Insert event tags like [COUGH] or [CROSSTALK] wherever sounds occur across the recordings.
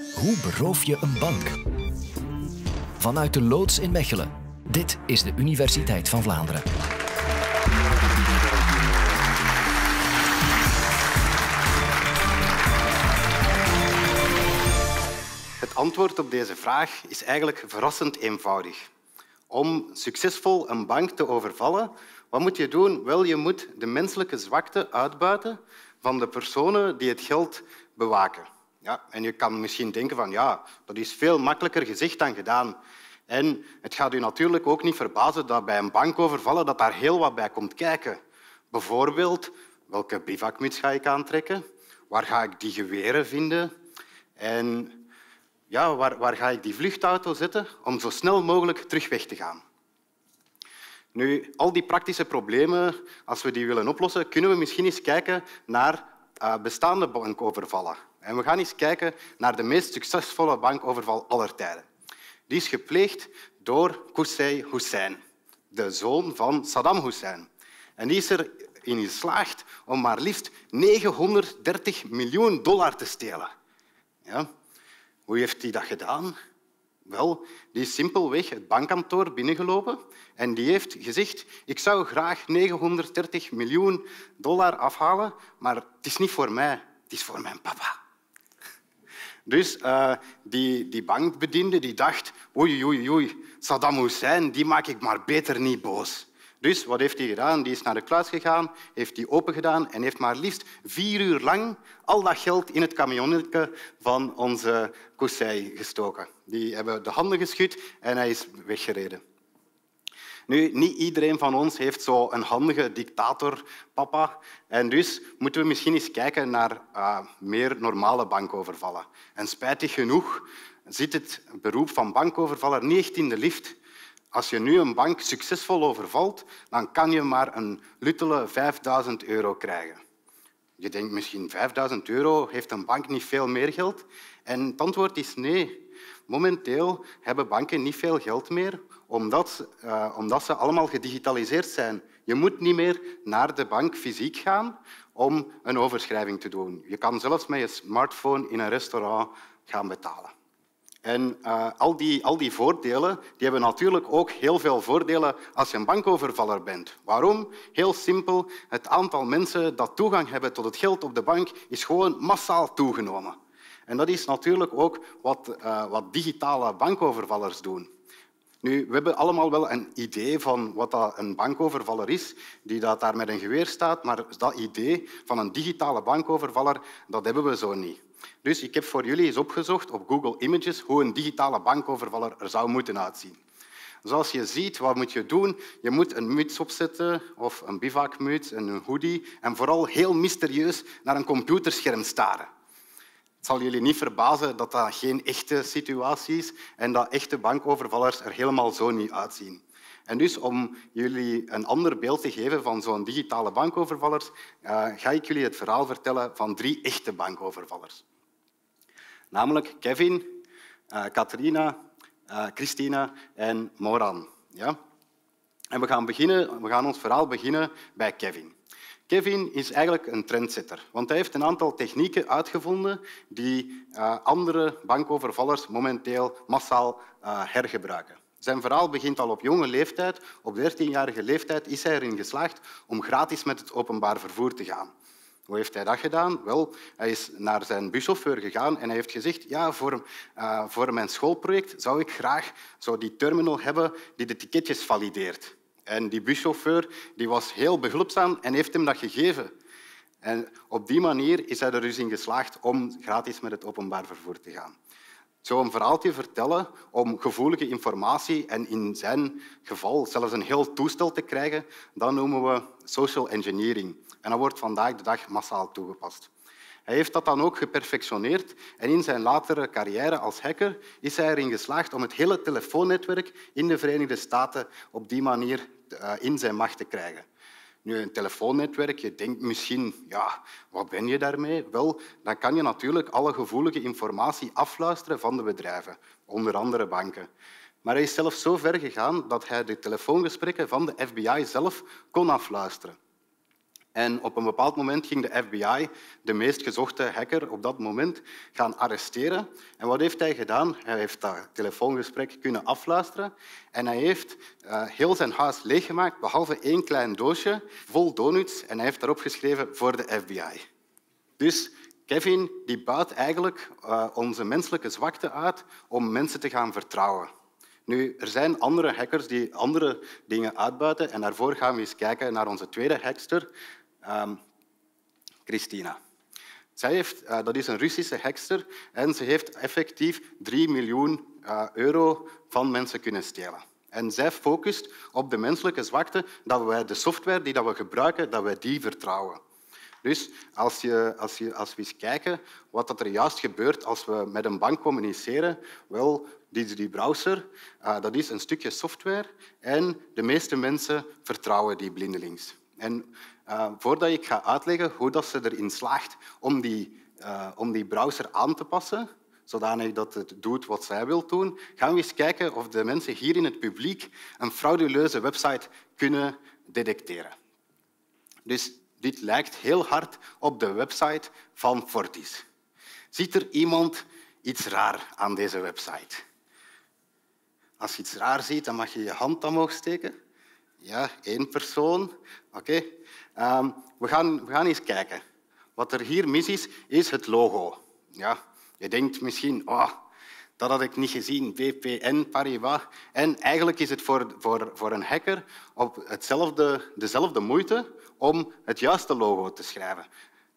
Hoe beroof je een bank? Vanuit de loods in Mechelen. Dit is de Universiteit van Vlaanderen. Het antwoord op deze vraag is eigenlijk verrassend eenvoudig. Om succesvol een bank te overvallen, wat moet je doen? Wel, je moet de menselijke zwakte uitbuiten van de personen die het geld bewaken. Ja, en je kan misschien denken van ja, dat is veel makkelijker gezegd dan gedaan. En het gaat u natuurlijk ook niet verbazen dat bij een bankovervallen dat daar heel wat bij komt kijken. Bijvoorbeeld, welke bivakmuts ga ik aantrekken? Waar ga ik die geweren vinden? En ja, waar, waar ga ik die vluchtauto zetten om zo snel mogelijk terug weg te gaan? Nu, al die praktische problemen, als we die willen oplossen, kunnen we misschien eens kijken naar uh, bestaande bankovervallen. En we gaan eens kijken naar de meest succesvolle bankoverval aller tijden. Die is gepleegd door Qusay Hussein, de zoon van Saddam Hussein. En die is erin geslaagd om maar liefst 930 miljoen dollar te stelen. Ja. Hoe heeft hij dat gedaan? Wel, die is simpelweg het bankkantoor binnengelopen en die heeft gezegd ik zou graag 930 miljoen dollar afhalen, maar het is niet voor mij, het is voor mijn papa. Dus uh, die, die bankbediende die dacht oei, oei, oei, Saddam Hussein, die maak ik maar beter niet boos. Dus wat heeft hij gedaan? Die is naar de kluis gegaan, heeft die opengedaan en heeft maar liefst vier uur lang al dat geld in het camionnetje van onze Kousei gestoken. Die hebben de handen geschud en hij is weggereden. Nu, niet iedereen van ons heeft zo'n handige dictator, papa. En dus moeten we misschien eens kijken naar uh, meer normale bankovervallen. En spijtig genoeg zit het beroep van bankovervaller niet echt in de lift. Als je nu een bank succesvol overvalt, dan kan je maar een luttele 5000 euro krijgen. Je denkt misschien 5000 euro, heeft een bank niet veel meer geld? En het antwoord is nee. Momenteel hebben banken niet veel geld meer, omdat, uh, omdat ze allemaal gedigitaliseerd zijn. Je moet niet meer naar de bank fysiek gaan om een overschrijving te doen. Je kan zelfs met je smartphone in een restaurant gaan betalen. En uh, al, die, al die voordelen die hebben natuurlijk ook heel veel voordelen als je een bankovervaller bent. Waarom? Heel simpel. Het aantal mensen dat toegang hebben tot het geld op de bank is gewoon massaal toegenomen. En dat is natuurlijk ook wat, uh, wat digitale bankovervallers doen. Nu, we hebben allemaal wel een idee van wat dat een bankovervaller is, die dat daar met een geweer staat, maar dat idee van een digitale bankovervaller, dat hebben we zo niet. Dus ik heb voor jullie eens opgezocht op Google Images hoe een digitale bankovervaller er zou moeten uitzien. Zoals je ziet, wat moet je doen? Je moet een muts opzetten, of een bivakmuts, een hoodie, en vooral heel mysterieus naar een computerscherm staren. Het zal jullie niet verbazen dat dat geen echte situatie is en dat echte bankovervallers er helemaal zo niet uitzien. En dus om jullie een ander beeld te geven van zo'n digitale bankovervallers, uh, ga ik jullie het verhaal vertellen van drie echte bankovervallers. Namelijk Kevin, Katrina, uh, Christina en Moran. Ja? En we gaan, beginnen, we gaan ons verhaal beginnen bij Kevin. Kevin is eigenlijk een trendsetter, want hij heeft een aantal technieken uitgevonden die uh, andere bankovervallers momenteel massaal uh, hergebruiken. Zijn verhaal begint al op jonge leeftijd. Op 13-jarige leeftijd is hij erin geslaagd om gratis met het openbaar vervoer te gaan. Hoe heeft hij dat gedaan? Wel, hij is naar zijn buschauffeur gegaan en hij heeft gezegd ja, voor, uh, voor mijn schoolproject zou ik graag zo die terminal hebben die de ticketjes valideert. En die buschauffeur die was heel behulpzaam en heeft hem dat gegeven. En op die manier is hij er dus in geslaagd om gratis met het openbaar vervoer te gaan. Zo een verhaaltje vertellen om gevoelige informatie en in zijn geval zelfs een heel toestel te krijgen, dat noemen we social engineering. En dat wordt vandaag de dag massaal toegepast. Hij heeft dat dan ook geperfectioneerd en in zijn latere carrière als hacker is hij erin geslaagd om het hele telefoonnetwerk in de Verenigde Staten op die manier eh, in zijn macht te krijgen. Nu, een telefoonnetwerk, je denkt misschien, ja, wat ben je daarmee? Wel, dan kan je natuurlijk alle gevoelige informatie afluisteren van de bedrijven, onder andere banken. Maar hij is zelfs zo ver gegaan dat hij de telefoongesprekken van de FBI zelf kon afluisteren. En op een bepaald moment ging de FBI de meest gezochte hacker op dat moment gaan arresteren. En wat heeft hij gedaan? Hij heeft dat telefoongesprek kunnen afluisteren en hij heeft uh, heel zijn huis leeggemaakt, behalve één klein doosje vol donuts. En hij heeft daarop geschreven voor de FBI. Dus Kevin die buit eigenlijk uh, onze menselijke zwakte uit om mensen te gaan vertrouwen. Nu, er zijn andere hackers die andere dingen uitbuiten en daarvoor gaan we eens kijken naar onze tweede hackster, um, Christina. Zij heeft, uh, dat is een Russische hackster en ze heeft effectief 3 miljoen uh, euro van mensen kunnen stelen. En zij focust op de menselijke zwakte, dat wij de software die we gebruiken, dat wij die vertrouwen. Dus als, je, als, je, als we eens kijken wat er juist gebeurt als we met een bank communiceren, wel, die, die browser, uh, dat is een stukje software en de meeste mensen vertrouwen die blindelings. En uh, voordat ik ga uitleggen hoe dat ze erin slaagt om die, uh, om die browser aan te passen, zodanig dat het doet wat zij wil doen, gaan we eens kijken of de mensen hier in het publiek een frauduleuze website kunnen detecteren. Dus dit lijkt heel hard op de website van Fortis. Ziet er iemand iets raar aan deze website? Als je iets raar ziet, dan mag je je hand omhoog steken. Ja, één persoon. Oké. Um, we, gaan, we gaan eens kijken. Wat er hier mis is, is het logo. Ja, je denkt misschien, oh, dat had ik niet gezien, VPN, Paribas. En eigenlijk is het voor, voor, voor een hacker op hetzelfde, dezelfde moeite om het juiste logo te schrijven.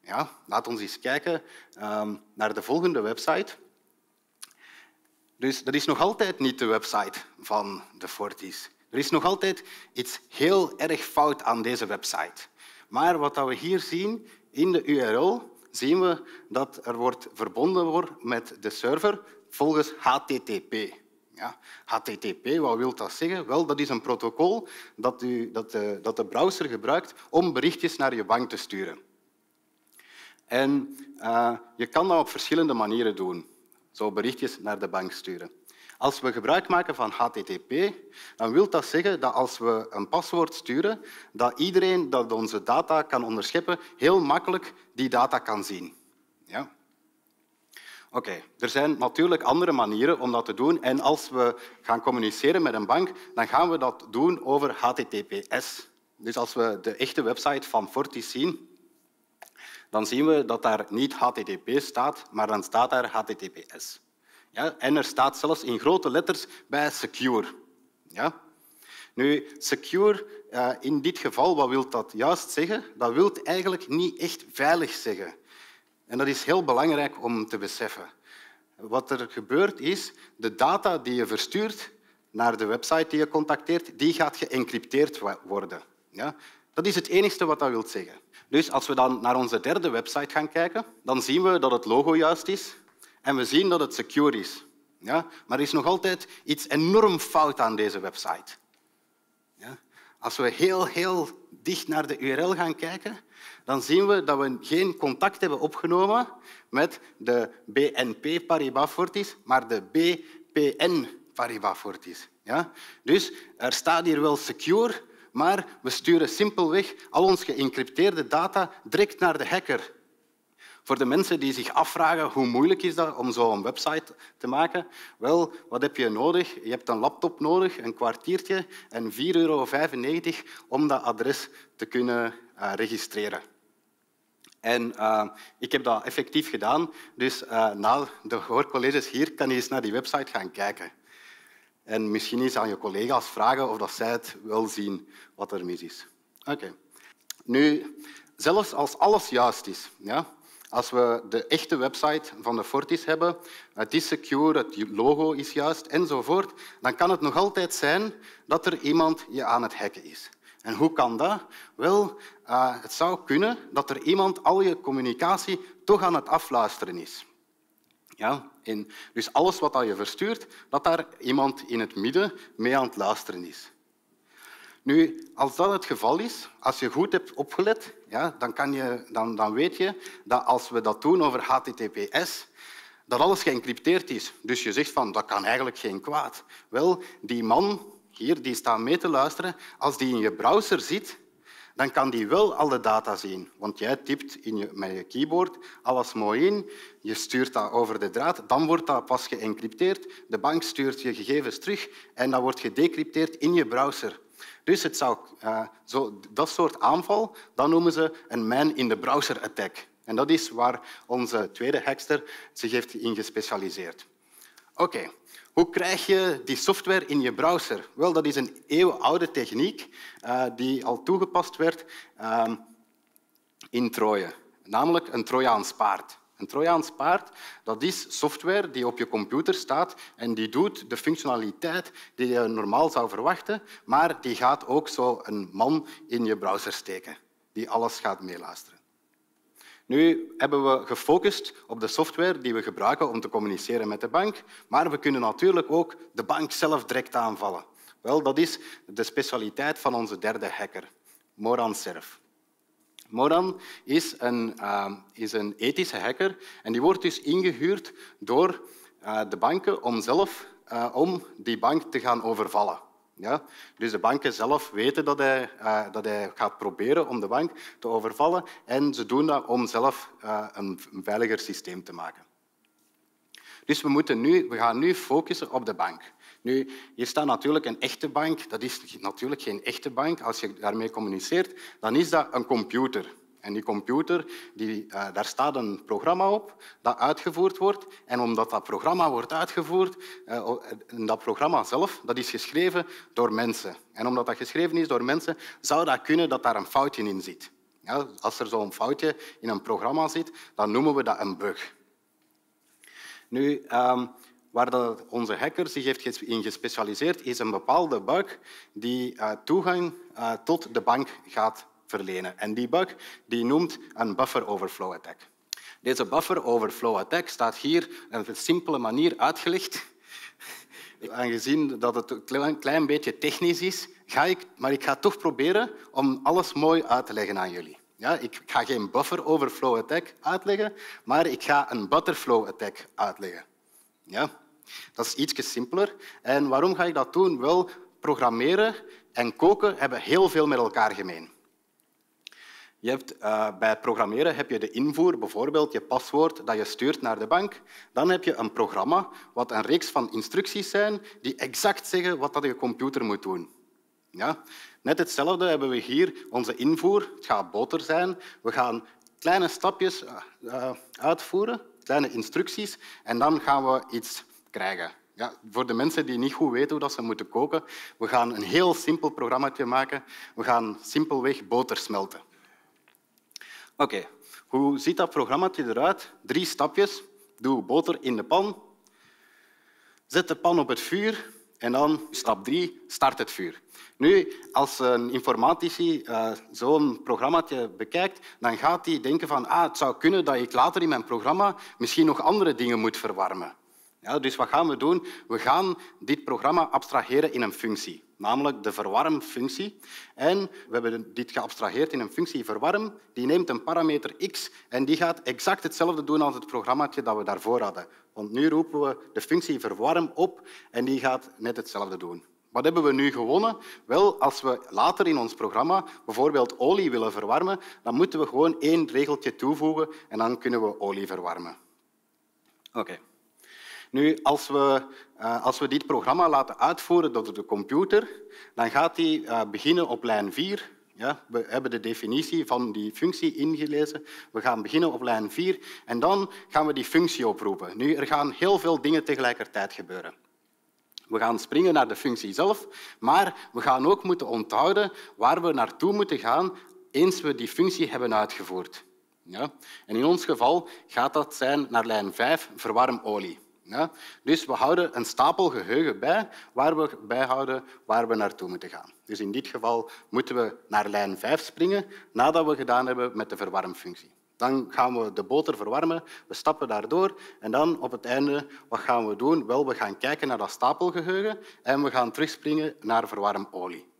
Ja, laat ons eens kijken um, naar de volgende website. Dus dat is nog altijd niet de website van de Fortis. Er is nog altijd iets heel erg fout aan deze website. Maar wat we hier zien in de URL, zien we dat er wordt verbonden wordt met de server volgens HTTP. Ja, HTTP, wat wil dat zeggen? Wel, dat is een protocol dat, u, dat, de, dat de browser gebruikt om berichtjes naar je bank te sturen. En uh, je kan dat op verschillende manieren doen, zo berichtjes naar de bank sturen. Als we gebruik maken van HTTP, dan wil dat zeggen dat als we een paswoord sturen, dat iedereen dat onze data kan onderscheppen, heel makkelijk die data kan zien. Ja? Oké, er zijn natuurlijk andere manieren om dat te doen. En als we gaan communiceren met een bank, dan gaan we dat doen over HTTPS. Dus als we de echte website van Fortis zien, dan zien we dat daar niet HTTP staat, maar dan staat daar HTTPS. Ja, en er staat zelfs in grote letters bij secure. Ja? Nu, secure, uh, in dit geval, wat wil dat juist zeggen? Dat wil eigenlijk niet echt veilig zeggen. En dat is heel belangrijk om te beseffen. Wat er gebeurt is, de data die je verstuurt naar de website die je contacteert, die gaat geëncrypteerd worden. Ja? Dat is het enige wat dat wil zeggen. Dus als we dan naar onze derde website gaan kijken, dan zien we dat het logo juist is en we zien dat het secure is. Ja? Maar er is nog altijd iets enorm fout aan deze website. Ja? Als we heel, heel dicht naar de URL gaan kijken, dan zien we dat we geen contact hebben opgenomen met de BNP Paribas Fortis, maar de BPN Paribas Fortis. Ja? Dus er staat hier wel secure, maar we sturen simpelweg al ons geëncrypteerde data direct naar de hacker. Voor de mensen die zich afvragen hoe moeilijk is dat om zo'n website te maken, wel, wat heb je nodig? Je hebt een laptop nodig, een kwartiertje en 4,95 euro om dat adres te kunnen uh, registreren. En uh, ik heb dat effectief gedaan, dus uh, na de hoorcolleges hier kan je eens naar die website gaan kijken. En misschien eens aan je collega's vragen of dat zij het wel zien wat er mis is. Oké. Nu, zelfs als alles juist is, ja, als we de echte website van de Fortis hebben, het is secure, het logo is juist enzovoort, dan kan het nog altijd zijn dat er iemand je aan het hacken is. En hoe kan dat? Wel, uh, het zou kunnen dat er iemand al je communicatie toch aan het afluisteren is. Ja, en dus alles wat je verstuurt, dat daar iemand in het midden mee aan het luisteren is. Nu, als dat het geval is, als je goed hebt opgelet, ja, dan, kan je, dan, dan weet je dat als we dat doen over HTTPS, dat alles geëncrypteerd is. Dus je zegt van, dat kan eigenlijk geen kwaad. Wel, die man hier die staat mee te luisteren, als die in je browser zit, dan kan die wel alle data zien. Want jij typt in je, met je keyboard alles mooi in, je stuurt dat over de draad, dan wordt dat pas geëncrypteerd. De bank stuurt je gegevens terug en dat wordt gedecrypteerd in je browser. Dus uh, zo, dat soort aanval dat noemen ze een man-in-the-browser-attack. En dat is waar onze tweede hackster zich heeft in gespecialiseerd. Oké, hoe krijg je die software in je browser? Wel, dat is een eeuwenoude techniek uh, die al toegepast werd uh, in Troje, namelijk een Trojaans paard. Een Trojaans paard dat is software die op je computer staat en die doet de functionaliteit die je normaal zou verwachten, maar die gaat ook zo een man in je browser steken die alles gaat meeluisteren. Nu hebben we gefocust op de software die we gebruiken om te communiceren met de bank, maar we kunnen natuurlijk ook de bank zelf direct aanvallen. Wel, dat is de specialiteit van onze derde hacker, Moran Serf. Moran is een, uh, is een ethische hacker en die wordt dus ingehuurd door uh, de banken om zelf uh, om die bank te gaan overvallen. Ja? Dus de banken zelf weten dat hij, uh, dat hij gaat proberen om de bank te overvallen en ze doen dat om zelf een veiliger systeem te maken. Dus we, moeten nu, we gaan nu focussen op de bank. Nu, hier staat natuurlijk een echte bank. Dat is natuurlijk geen echte bank. Als je daarmee communiceert, dan is dat een computer. En die computer, die, uh, daar staat een programma op dat uitgevoerd wordt. En omdat dat programma wordt uitgevoerd, uh, dat programma zelf, dat is geschreven door mensen. En omdat dat geschreven is door mensen, zou dat kunnen dat daar een foutje in zit. Ja, als er zo'n foutje in een programma zit, dan noemen we dat een bug. Nu, um, waar onze hacker zich heeft in gespecialiseerd, is een bepaalde bug die uh, toegang uh, tot de bank gaat verlenen. En die bug die noemt een buffer overflow attack. Deze buffer overflow attack staat hier op een simpele manier uitgelegd. [LAUGHS] Aangezien dat het een klein beetje technisch is, ga ik, maar ik ga toch proberen om alles mooi uit te leggen aan jullie. Ja, ik ga geen buffer overflow attack uitleggen, maar ik ga een butterflow attack uitleggen. Ja, dat is iets simpeler. En waarom ga ik dat doen? Wel, programmeren en koken hebben heel veel met elkaar gemeen. Je hebt, uh, bij programmeren heb je de invoer, bijvoorbeeld je paswoord dat je stuurt naar de bank. Dan heb je een programma wat een reeks van instructies zijn die exact zeggen wat dat je computer moet doen. Ja? Net hetzelfde hebben we hier onze invoer. Het gaat boter zijn. We gaan kleine stapjes uh, uitvoeren, kleine instructies, en dan gaan we iets krijgen. Ja, voor de mensen die niet goed weten hoe ze moeten koken, we gaan een heel simpel programma maken. We gaan simpelweg boter smelten. Oké, hoe ziet dat programma eruit? Drie stapjes. Doe boter in de pan. Zet de pan op het vuur. En dan, stap drie, start het vuur. Nu, als een informatici uh, zo'n programma bekijkt, dan gaat hij denken van ah, het zou kunnen dat ik later in mijn programma misschien nog andere dingen moet verwarmen. Dus wat gaan we doen? We gaan dit programma abstraheren in een functie, namelijk de verwarmfunctie. En we hebben dit geabstraheerd in een functie verwarm. Die neemt een parameter x en die gaat exact hetzelfde doen als het programma dat we daarvoor hadden. Want nu roepen we de functie verwarm op en die gaat net hetzelfde doen. Wat hebben we nu gewonnen? Wel, als we later in ons programma bijvoorbeeld olie willen verwarmen, dan moeten we gewoon één regeltje toevoegen en dan kunnen we olie verwarmen. Oké. Nu, als we, uh, als we dit programma laten uitvoeren door de computer, dan gaat die uh, beginnen op lijn 4. Ja, we hebben de definitie van die functie ingelezen. We gaan beginnen op lijn 4 en dan gaan we die functie oproepen. Nu, er gaan heel veel dingen tegelijkertijd gebeuren. We gaan springen naar de functie zelf, maar we gaan ook moeten onthouden waar we naartoe moeten gaan eens we die functie hebben uitgevoerd. Ja? En in ons geval gaat dat zijn naar lijn 5, verwarm olie. Dus we houden een stapel geheugen bij waar we bijhouden waar we naartoe moeten gaan. Dus in dit geval moeten we naar lijn 5 springen nadat we gedaan hebben met de verwarmfunctie. Dan gaan we de boter verwarmen, we stappen daardoor en dan op het einde, wat gaan we doen? Wel, we gaan kijken naar dat stapelgeheugen en we gaan terugspringen naar verwarmolie.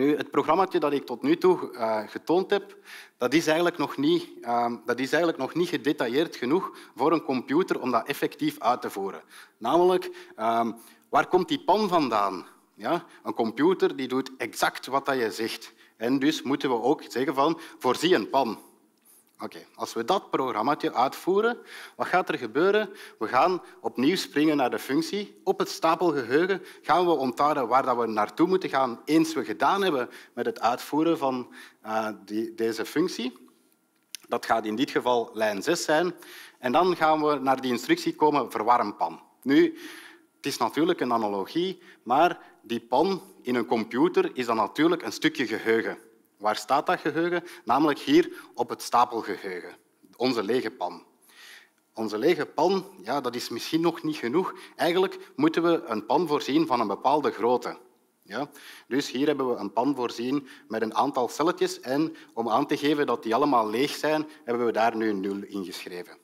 Nu, het programma dat ik tot nu toe uh, getoond heb, dat is, eigenlijk nog niet, uh, dat is eigenlijk nog niet gedetailleerd genoeg voor een computer om dat effectief uit te voeren. Namelijk, uh, waar komt die pan vandaan? Ja? Een computer die doet exact wat je zegt. En dus moeten we ook zeggen van voorzie een pan. Oké, als we dat programmaatje uitvoeren, wat gaat er gebeuren? We gaan opnieuw springen naar de functie. Op het stapelgeheugen gaan we onthouden waar we naartoe moeten gaan eens we gedaan hebben met het uitvoeren van uh, die, deze functie. Dat gaat in dit geval lijn 6 zijn. En dan gaan we naar die instructie komen verwarm pan. Nu, het is natuurlijk een analogie, maar die pan in een computer is dan natuurlijk een stukje geheugen. Waar staat dat geheugen? Namelijk hier op het stapelgeheugen, onze lege pan. Onze lege pan, ja, dat is misschien nog niet genoeg. Eigenlijk moeten we een pan voorzien van een bepaalde grootte. Ja? Dus hier hebben we een pan voorzien met een aantal celletjes en om aan te geven dat die allemaal leeg zijn, hebben we daar nu een nul ingeschreven.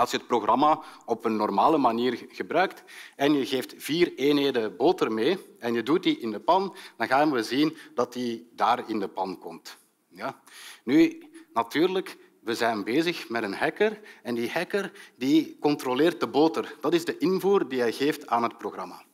Als je het programma op een normale manier gebruikt en je geeft vier eenheden boter mee en je doet die in de pan, dan gaan we zien dat die daar in de pan komt. Ja? Nu, natuurlijk, we zijn bezig met een hacker en die hacker die controleert de boter. Dat is de invoer die hij geeft aan het programma.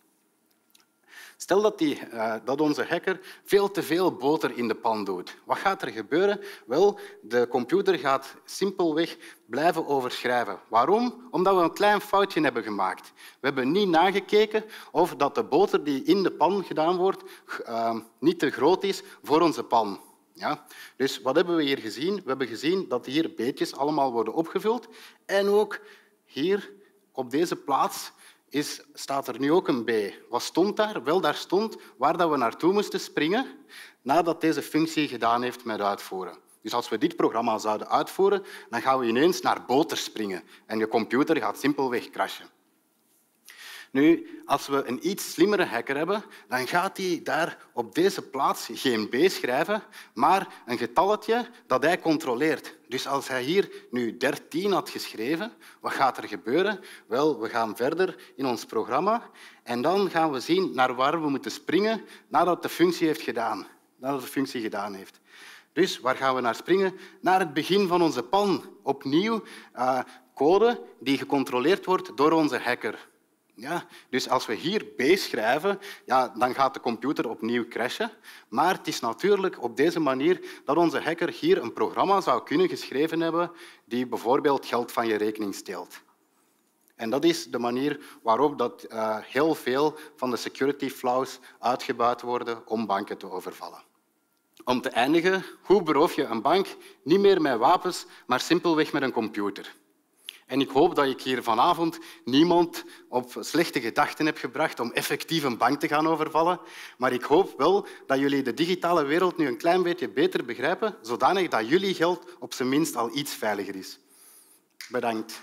Stel dat, die, uh, dat onze hacker veel te veel boter in de pan doet. Wat gaat er gebeuren? Wel, de computer gaat simpelweg blijven overschrijven. Waarom? Omdat we een klein foutje hebben gemaakt. We hebben niet nagekeken of dat de boter die in de pan gedaan wordt uh, niet te groot is voor onze pan. Ja? Dus wat hebben we hier gezien? We hebben gezien dat hier beetjes allemaal worden opgevuld en ook hier op deze plaats is, staat er nu ook een B. Wat stond daar? Wel, daar stond waar dat we naartoe moesten springen nadat deze functie gedaan heeft met uitvoeren. Dus als we dit programma zouden uitvoeren, dan gaan we ineens naar boter springen en je computer gaat simpelweg crashen. Nu, als we een iets slimmere hacker hebben, dan gaat hij daar op deze plaats geen B schrijven, maar een getalletje dat hij controleert. Dus als hij hier nu 13 had geschreven, wat gaat er gebeuren? Wel, we gaan verder in ons programma en dan gaan we zien naar waar we moeten springen nadat de functie heeft gedaan. Nadat de functie gedaan heeft. Dus waar gaan we naar springen? Naar het begin van onze pan. Opnieuw uh, code die gecontroleerd wordt door onze hacker. Ja, dus als we hier B schrijven, ja, dan gaat de computer opnieuw crashen. Maar het is natuurlijk op deze manier dat onze hacker hier een programma zou kunnen geschreven hebben die bijvoorbeeld geld van je rekening steelt. En dat is de manier waarop dat, uh, heel veel van de security flaws uitgebuit worden om banken te overvallen. Om te eindigen, hoe beroof je een bank niet meer met wapens, maar simpelweg met een computer? En ik hoop dat ik hier vanavond niemand op slechte gedachten heb gebracht om effectief een bank te gaan overvallen. Maar ik hoop wel dat jullie de digitale wereld nu een klein beetje beter begrijpen, zodanig dat jullie geld op zijn minst al iets veiliger is. Bedankt.